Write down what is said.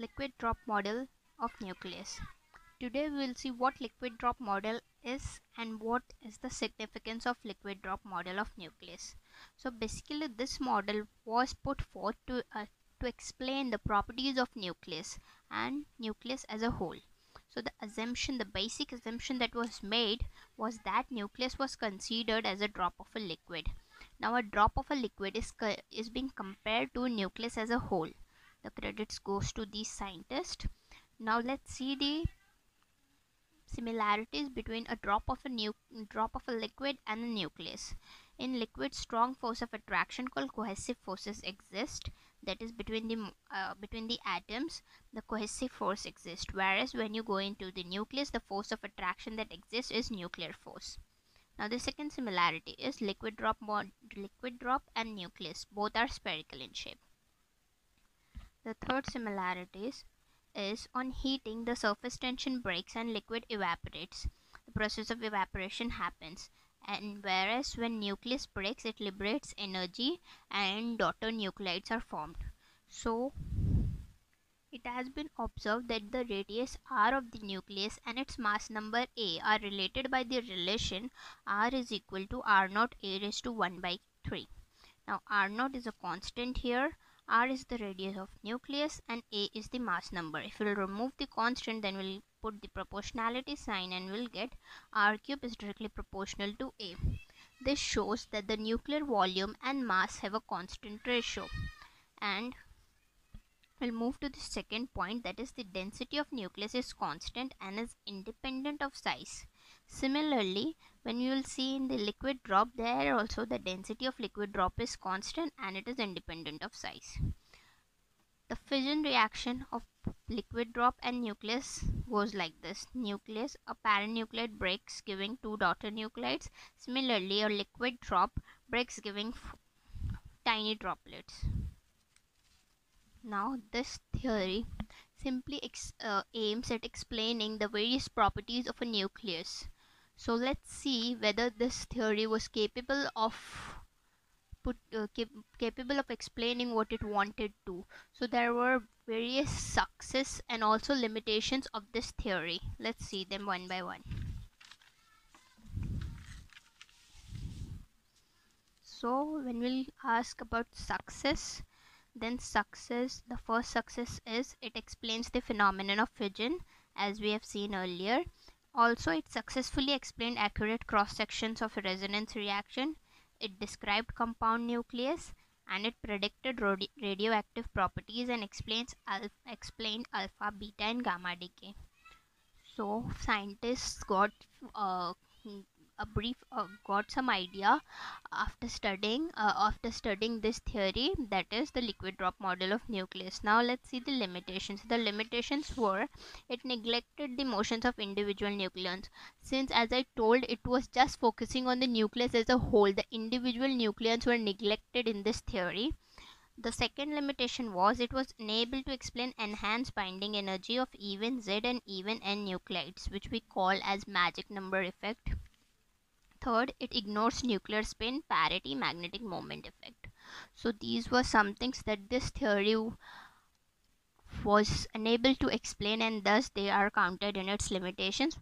liquid drop model of nucleus. Today we will see what liquid drop model is and what is the significance of liquid drop model of nucleus. So basically this model was put forth to, uh, to explain the properties of nucleus and nucleus as a whole. So the assumption, the basic assumption that was made was that nucleus was considered as a drop of a liquid. Now a drop of a liquid is, is being compared to nucleus as a whole the credits goes to the scientist. Now let's see the similarities between a drop of a drop of a liquid and a nucleus. In liquid strong force of attraction called cohesive forces exist. That is between the uh, between the atoms the cohesive force exists whereas when you go into the nucleus the force of attraction that exists is nuclear force. Now the second similarity is liquid drop liquid drop and nucleus. Both are spherical in shape the third similarities is on heating the surface tension breaks and liquid evaporates. The process of evaporation happens and whereas when nucleus breaks it liberates energy and daughter nuclides are formed. So it has been observed that the radius r of the nucleus and its mass number a are related by the relation r is equal to r naught a raised to 1 by 3. Now r naught is a constant here r is the radius of nucleus and a is the mass number. If we'll remove the constant then we'll put the proportionality sign and we'll get r cube is directly proportional to a. This shows that the nuclear volume and mass have a constant ratio. And we'll move to the second point that is the density of nucleus is constant and is independent of size. Similarly, when you will see in the liquid drop, there also the density of liquid drop is constant and it is independent of size. The fission reaction of liquid drop and nucleus goes like this. Nucleus, a parent nuclide breaks giving two daughter nuclides. Similarly, a liquid drop breaks giving tiny droplets. Now this theory simply uh, aims at explaining the various properties of a nucleus. So let's see whether this theory was capable of put uh, cap capable of explaining what it wanted to. So there were various success and also limitations of this theory. Let's see them one by one. So when we'll ask about success, then success, the first success is it explains the phenomenon of fission as we have seen earlier also, it successfully explained accurate cross sections of a resonance reaction. It described compound nucleus and it predicted radioactive properties and explains alpha, explained alpha, beta, and gamma decay. So, scientists got uh, a brief uh, got some idea after studying uh, after studying this theory that is the liquid drop model of nucleus. Now let's see the limitations. The limitations were it neglected the motions of individual nucleons. Since as i told it was just focusing on the nucleus as a whole the individual nucleons were neglected in this theory. The second limitation was it was unable to explain enhanced binding energy of even Z and even N nuclides, which we call as magic number effect. Third, it ignores nuclear spin, parity, magnetic moment effect. So these were some things that this theory was unable to explain and thus they are counted in its limitations.